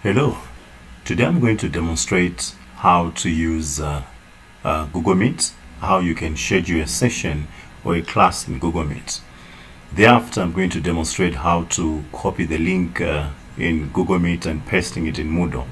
Hello, today I'm going to demonstrate how to use uh, uh, Google Meet, how you can schedule a session or a class in Google Meet. Thereafter, I'm going to demonstrate how to copy the link uh, in Google Meet and pasting it in Moodle.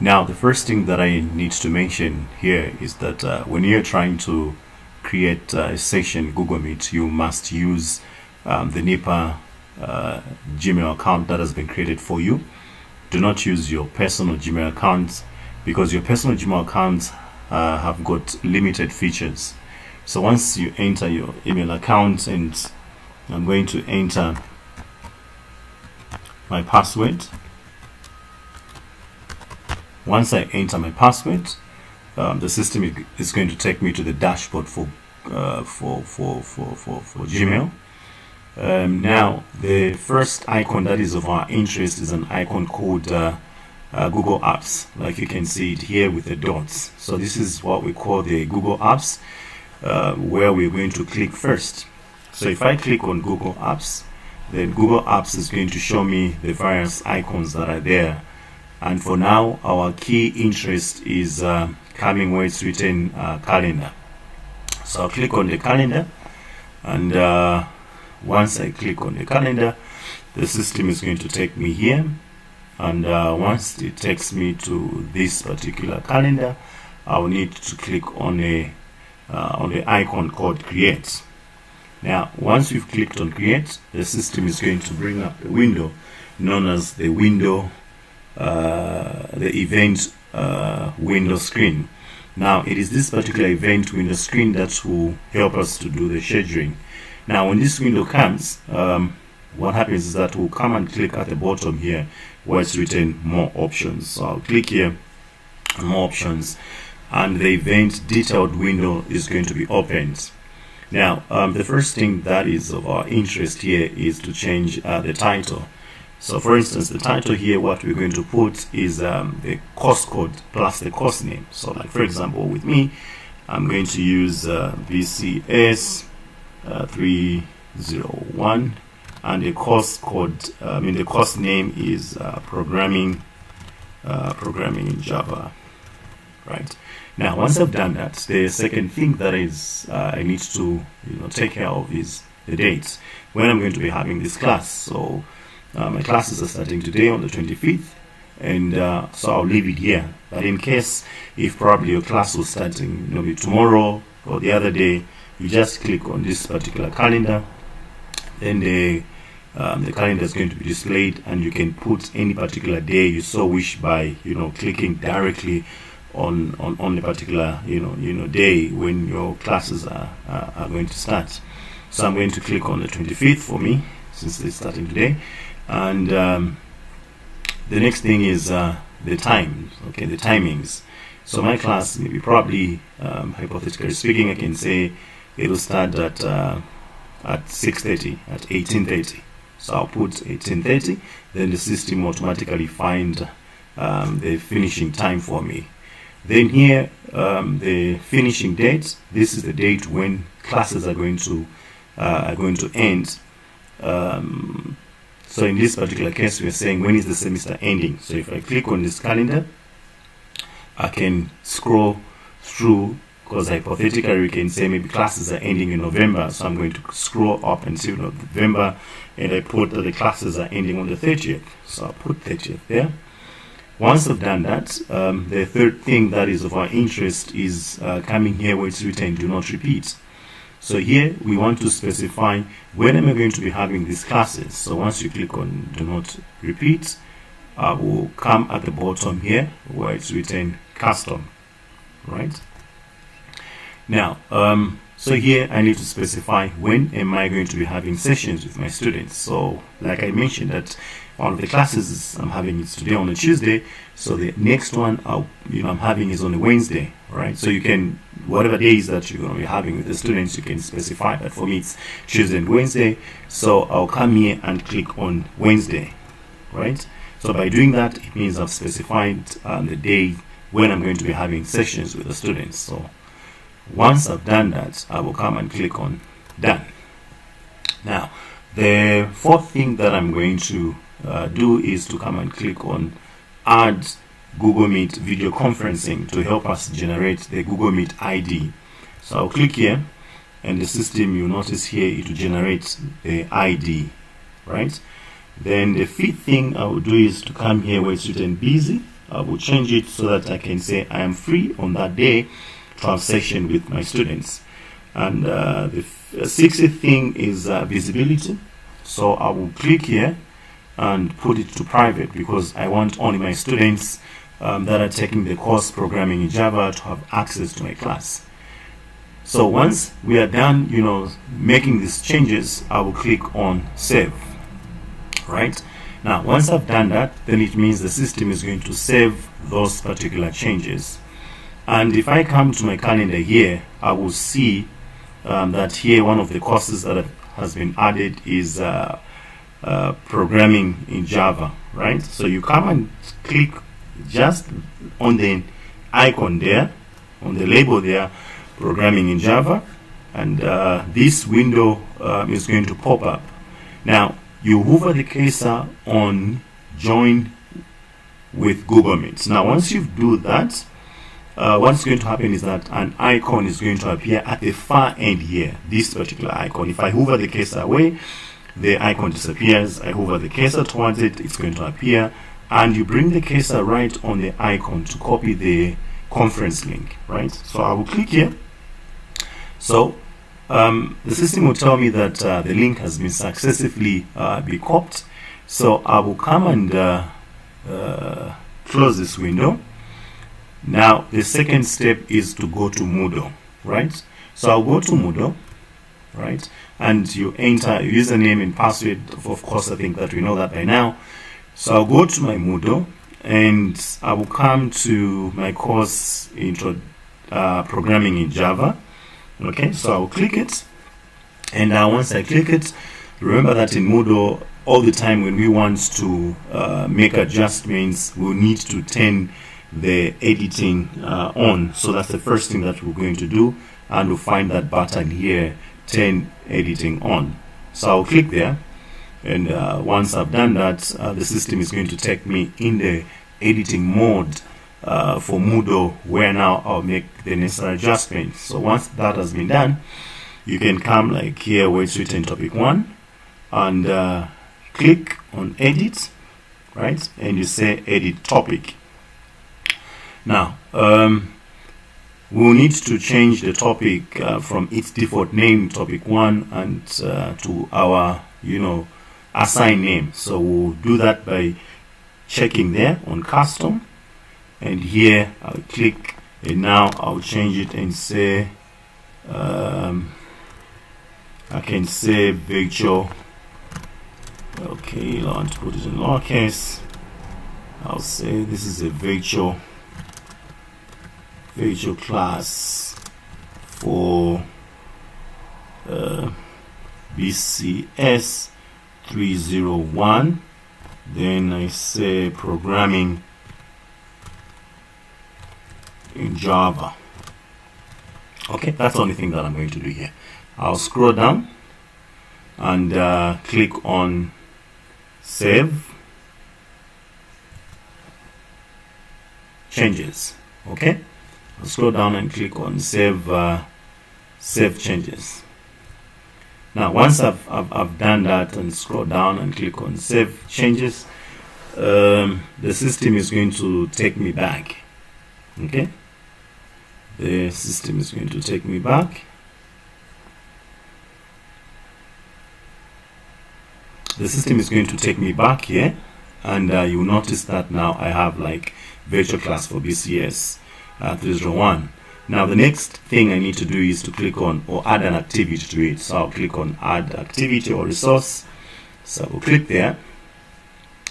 Now, the first thing that I need to mention here is that uh, when you're trying to create uh, a session Google Meet, you must use um, the NIPA uh, Gmail account that has been created for you do not use your personal Gmail accounts because your personal Gmail accounts uh, have got limited features. So once you enter your email account and I'm going to enter my password. Once I enter my password, um, the system is going to take me to the dashboard for uh, for, for, for, for, for Gmail. Um, now, the first icon that is of our interest is an icon called uh, uh, Google Apps, like you can see it here with the dots. So this is what we call the Google Apps, uh, where we're going to click first. So if I click on Google Apps, then Google Apps is going to show me the various icons that are there. And for now, our key interest is uh, coming where it's written uh, calendar. So I'll click on the calendar and uh, once I click on the calendar the system is going to take me here. And uh, once it takes me to this particular calendar I'll need to click on a uh, on the icon called create. Now once you've clicked on create the system is going to bring up a window known as the window uh, the event uh, window screen. Now it is this particular event window screen that will help us to do the scheduling now, when this window comes, um, what happens is that we'll come and click at the bottom here where it's written more options. So I'll click here more options and the event detailed window is going to be opened. Now, um, the first thing that is of our interest here is to change uh, the title. So for instance, the title here, what we're going to put is um, the course code plus the course name. So like for example, with me, I'm going to use uh, BCS uh, 301 and the course code uh, I mean the course name is uh, programming uh, programming in Java right? Now once I've done that the second thing that is uh, I need to you know take care of is the dates. When I'm going to be having this class. So my classes are starting today on the 25th and so I'll leave it here. But in case if probably your class was starting maybe tomorrow or the other day you just click on this particular calendar then the um, the calendar is going to be displayed and you can put any particular day you so wish by you know clicking directly on on, on the particular you know you know day when your classes are, are, are going to start. So I'm going to click on the 25th for me since it's starting today. And um, the next thing is uh, the time okay the timings. So my class maybe probably um, hypothetically speaking I can say it will start at uh, at 6.30 at 18.30 so I'll put 18.30 then the system automatically find um, the finishing time for me. Then here um, the finishing date this is the date when classes are going to uh, are going to end. Um, so in this particular case we're saying when is the semester ending? So if I click on this calendar I can scroll through because hypothetically we can say maybe classes are ending in November so I'm going to scroll up until November and I put that the classes are ending on the 30th so I'll put 30th there. Once I've done that um, the third thing that is of our interest is uh, coming here where it's written do not repeat. So here we want to specify when am I going to be having these classes. So once you click on do not repeat I will come at the bottom here where it's written custom right now, um, so here I need to specify when am I going to be having sessions with my students. So like I mentioned that one of the classes I'm having is today on a Tuesday. So the next one I'll, you know, I'm having is on a Wednesday, right? So you can, whatever days that you're going to be having with the students, you can specify that for me it's Tuesday and Wednesday. So I'll come here and click on Wednesday, right? So by doing that, it means I've specified um, the day when I'm going to be having sessions with the students. So once I've done that, I will come and click on done. Now, the fourth thing that I'm going to uh, do is to come and click on add Google Meet video conferencing to help us generate the Google Meet ID. So I'll click here and the system you notice here it will generate the ID, right? Then the fifth thing I will do is to come here where it's written busy. I will change it so that I can say I am free on that day session with my students. And uh, the sixth thing is uh, visibility. So I will click here and put it to private because I want only my students um, that are taking the course programming in Java to have access to my class. So once we are done, you know, making these changes, I will click on save, right? Now, once I've done that, then it means the system is going to save those particular changes. And if I come to my calendar here, I will see um, that here one of the courses that has been added is uh, uh, programming in Java, right? So you come and click just on the icon there, on the label there, programming in Java, and uh, this window um, is going to pop up. Now, you hover the cursor on join with Google Meet. Now, once you do that, uh, what's going to happen is that an icon is going to appear at the far end here, this particular icon. If I hover the cursor away, the icon disappears. I hover the cursor towards it, it's going to appear and you bring the cursor right on the icon to copy the conference link, right? So I will click here. So um, the system will tell me that uh, the link has been successfully uh, be copied. So I will come and uh, uh, close this window. Now the second step is to go to Moodle, right? So I'll go to Moodle, right? And you enter username and password. Of course, I think that we know that by now. So I'll go to my Moodle and I will come to my course intro uh, programming in Java. Okay, so I'll click it and uh, once I click it, remember that in Moodle all the time when we want to uh, make adjustments, we'll need to turn the editing uh, on. So that's the first thing that we're going to do and we'll find that button here, turn editing on. So I'll click there and uh, once I've done that uh, the system is going to take me in the editing mode uh, for Moodle where now I'll make the necessary adjustments so once that has been done you can come like here where it's written topic 1 and uh, click on edit right and you say edit topic now um, we'll need to change the topic uh, from its default name topic 1 and uh, to our you know assign name. So we'll do that by checking there on custom. And here I'll click and now I'll change it and say um, I can say virtual. Okay I want to put it in lowercase. I'll say this is a virtual virtual class for uh, BCS 301 then I say programming in Java. Okay that's the only thing that I'm going to do here. I'll scroll down and uh, click on save. Changes. Okay scroll down and click on save uh, save changes now, once I've, I've, I've, done that and scroll down and click on Save Changes, um, the system is going to take me back. Okay? The system is going to take me back. The system is going to take me back here and uh, you'll notice that now I have like virtual class for BCS uh, 301 now the next thing I need to do is to click on or add an activity to it. So I'll click on add activity or resource. So we'll click there.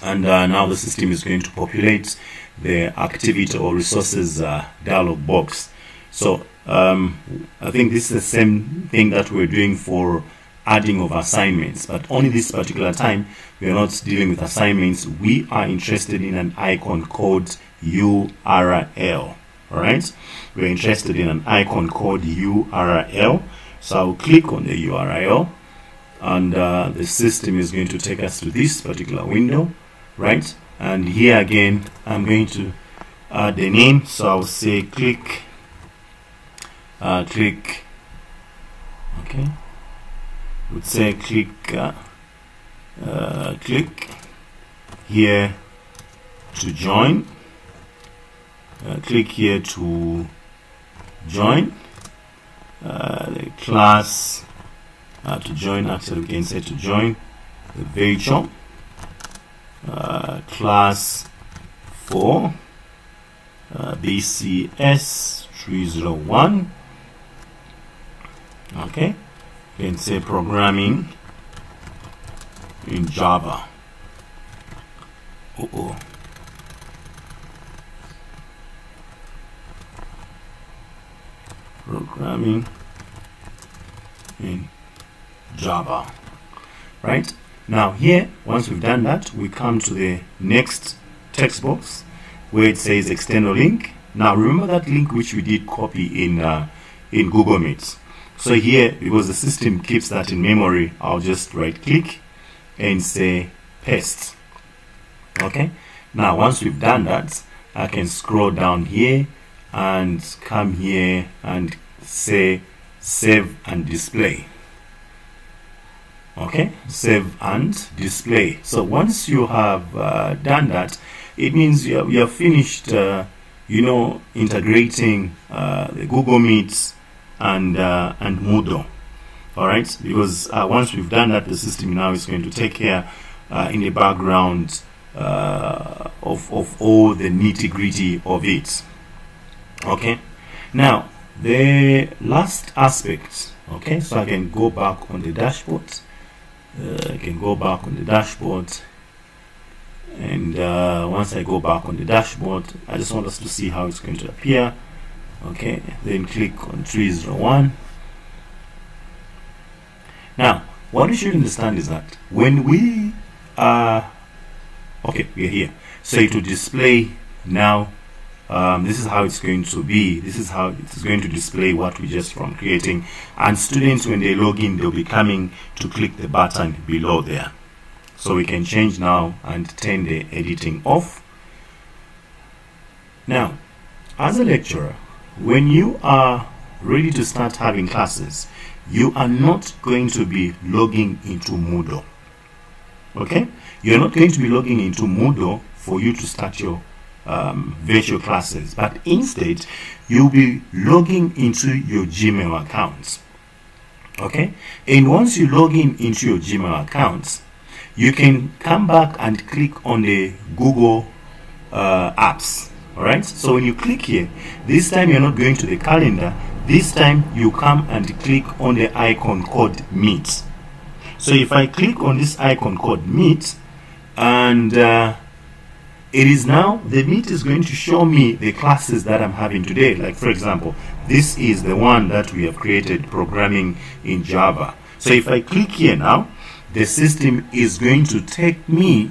And uh, now the system is going to populate the activity or resources uh, dialog box. So um, I think this is the same thing that we're doing for adding of assignments but only this particular time we are not dealing with assignments we are interested in an icon called URL all right? We're interested in an icon called URL so I'll click on the URL and uh, the system is going to take us to this particular window right? And here again I'm going to add the name so I'll say click uh, click okay? Would say click uh, uh, click here to join uh, click here to join. Uh, the class uh, to join actually we can say to join the virtual uh, class for uh, BCS 301 okay you can say programming in Java. Uh -oh. Programming in Java right? Now here once we've done that we come to the next text box where it says external link. Now remember that link which we did copy in uh, in Google Meet so here because the system keeps that in memory I'll just right click and say paste. Okay? Now once we've done that I can scroll down here and come here and say save and display. Okay? Save and display. So once you have uh, done that it means you have, you have finished uh, you know integrating uh, the Google Meets and uh, and Moodle. All right because uh, once we've done that the system now is going to take care uh, in the background of, of all the nitty-gritty of it okay. Now the last aspect okay so I can go back on the dashboard. Uh, I can go back on the dashboard. And uh, once I go back on the dashboard I just want us to see how it's going to appear. Okay. Then click on 301 now what you should understand is that when we are okay we're here. So it will display now um, this is how it's going to be. This is how it's going to display what we just from creating. And students when they log in they'll be coming to click the button below there. So we can change now and turn the editing off. Now as a lecturer when you are ready to start having classes you are not going to be logging into Moodle. Okay? You're not going to be logging into Moodle for you to start your um, virtual classes, but instead you'll be logging into your Gmail accounts. Okay, and once you log in into your Gmail accounts, you can come back and click on the Google uh, apps. All right, so when you click here, this time you're not going to the calendar. This time you come and click on the icon called Meet. So if I click on this icon called Meet, and uh, it is now the meet is going to show me the classes that I'm having today. Like for example this is the one that we have created programming in Java. So if I click here now the system is going to take me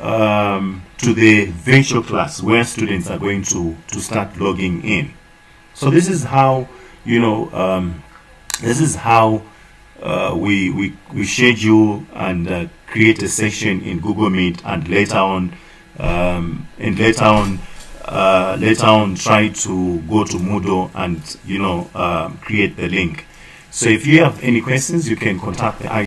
um, to the virtual class where students are going to to start logging in. So this is how you know um, this is how uh, we, we we schedule and uh, create a session in Google Meet and later on um, and later on uh, later on try to go to Moodle and you know uh, create the link. So if you have any questions you can contact the